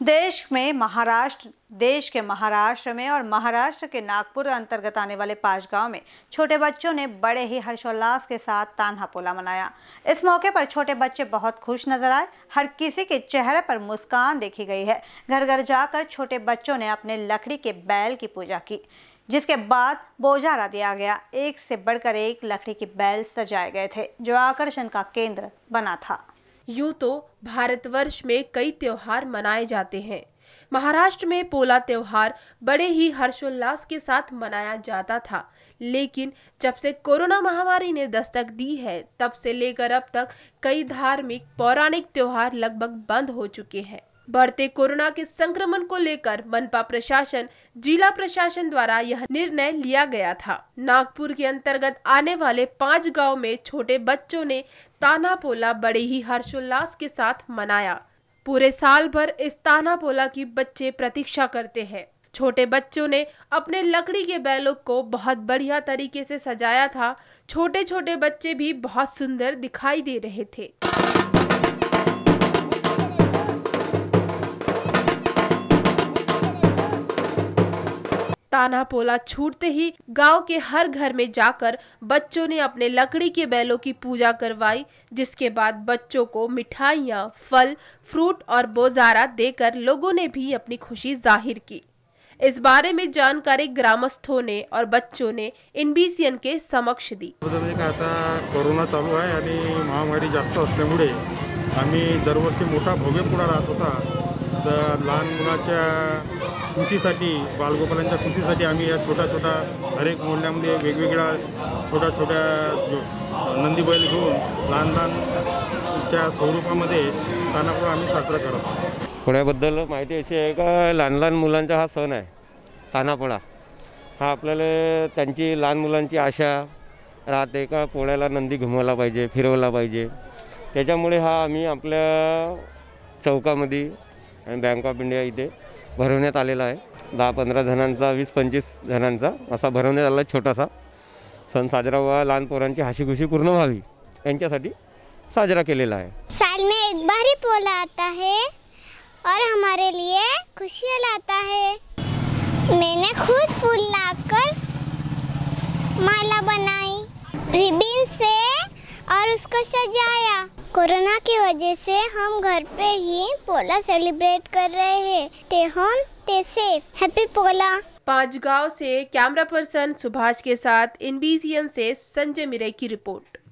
देश में महाराष्ट्र, देश के महाराष्ट्र में और महाराष्ट्र के नागपुर अंतर्गत आने वाले पाँच गाँव में छोटे बच्चों ने बड़े ही हर्षोल्लास के साथ तान्हा पोला मनाया। इस मौके पर छोटे बच्चे बहुत खुश नज़र आए। हर किसी के चेहरे पर मुस्कान देखी गई है। घर घर जाकर छोटे बच्चों ने अपने लकड़ी के बैल की पूजा की, जिसके बाद बोझारा दिया गया। एक से बढ़कर एक लकड़ी के बैल सजाए गए थे, जो आकर्षण का केंद्र बना था। यूँ तो भारतवर्ष में कई त्यौहार मनाए जाते हैं। महाराष्ट्र में पोला त्यौहार बड़े ही हर्षोल्लास के साथ मनाया जाता था। लेकिन जब से कोरोना महामारी ने दस्तक दी है, तब से लेकर अब तक कई धार्मिक, पौराणिक त्यौहार लगभग बंद हो चुके हैं। बढ़ते कोरोना के संक्रमण को लेकर मनपा प्रशासन, जिला प्रशासन द्वारा यह निर्णय लिया गया था। नागपुर के अंतर्गत आने वाले पाँच गाँव में छोटे बच्चों ने ताना पोला बड़े ही हर्षोल्लास के साथ मनाया। पूरे साल भर इस ताना पोला की बच्चे प्रतीक्षा करते हैं। छोटे बच्चों ने अपने लकड़ी के बैलों को बहुत बढ़िया तरीके से सजाया था। छोटे छोटे बच्चे भी बहुत सुंदर दिखाई दे रहे थे। ताना पोला छूटते ही गाँव के हर घर में जाकर बच्चों ने अपने लकड़ी के बैलों की पूजा करवाई, जिसके बाद बच्चों को मिठाइयाँ, फल, फ्रूट और बोजारा देकर लोगों ने भी अपनी खुशी ज़ाहिर की। इस बारे में जानकारी ग्रामस्थों ने और बच्चों ने इनबीसीएन के समक्ष दी। म्हणजे आता कोरोना चालू आणि महामारी जास्त असल्यामुळे दरवर्षी मोठा भव्य पुढा होता. लहान मुलाच्या खुशीसाठी बालगोपालांच्या खुशीसाठी आम्ही या छोट्या छोट्या हरेक मोहल्ल्यामध्ये वेगवेगळ्या छोट्या छोट्या नंदी बैल घेऊन लहान लहानच्या स्वरूपामध्ये तानापूर आम्ही साजरा करत पुण्याबद्दल पोळ्याबद्दल माहिती अशी आहे का लहान लहान मुलांचा हा सण आहे तानापोळा हा आपल्याला त्यांची लहान मुलांची आशा राहते का पोळ्याला नंदी घुमवला पाहिजे फिरवला पाहिजे. त्याच्यामुळे हा आम्ही आपल्या चौकामध्ये आणि बँक ऑफ इंडिया इथे भरवण्यात आलेला आहे. दहा पंधरा जणांचा वीस पंचवीस जणांचा असा भरवण्यात आला आहे छोटासा. सण साजरा व्हा लहान पोरांची हाशीखुशी पूर्ण व्हावी यांच्यासाठी साजरा केलेला आहे. साल में एक बार ही पोला आता है और हमारे लिए खुशियाँ लाता है। मैंने खुद फूल लाकर माला बनाई रिबिन से और उसको सजाया। कोरोना की वजह से हम घर पे ही पोला सेलिब्रेट कर रहे हैं। ते होम ते सेफ़ हैप्पी पोला पाँच गाँव से कैमरा पर्सन सुभाष के साथ इनबीसीएन से संजय मिरे की रिपोर्ट।